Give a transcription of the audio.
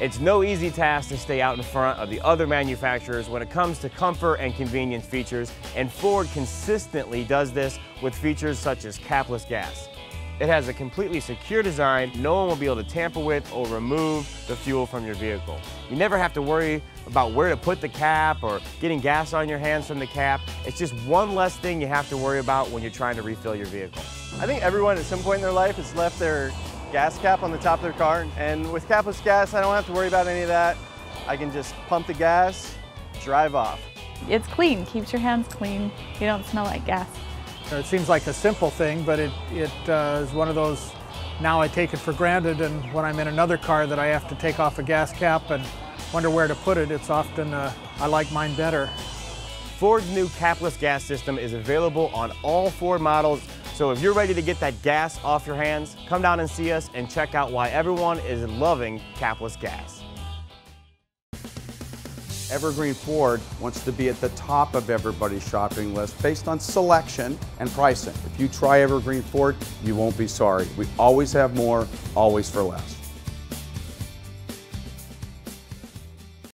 It's no easy task to stay out in front of the other manufacturers when it comes to comfort and convenience features, and Ford consistently does this with features such as capless gas. It has a completely secure design. No one will be able to tamper with or remove the fuel from your vehicle. You never have to worry about where to put the cap or getting gas on your hands from the cap. It's just one less thing you have to worry about when you're trying to refill your vehicle. I think everyone at some point in their life has left their gas cap on the top of their car. And with capless gas, I don't have to worry about any of that. I can just pump the gas, drive off. It's clean, keeps your hands clean. You don't smell like gas. It seems like a simple thing, but it, it uh, is one of those, now I take it for granted and when I'm in another car that I have to take off a gas cap and wonder where to put it, it's often, uh, I like mine better. Ford's new capless gas system is available on all Ford models so if you're ready to get that gas off your hands, come down and see us and check out why everyone is loving capless gas. Evergreen Ford wants to be at the top of everybody's shopping list based on selection and pricing. If you try Evergreen Ford, you won't be sorry. We always have more, always for less.